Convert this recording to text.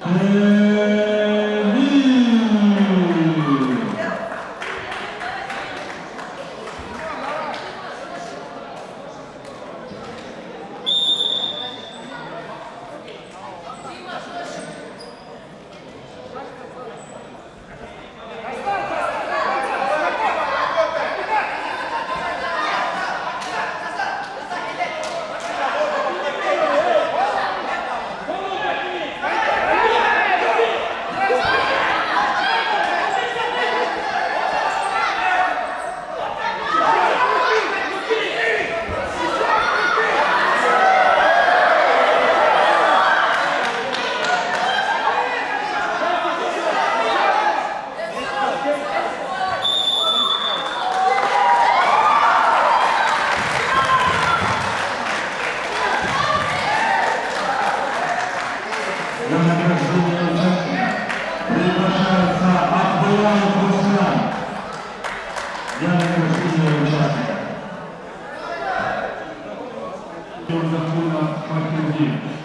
Amen. Abdullah Hussein. Dla nagrodzenia uczestnika. Józef Kurwa, Martin Dzień.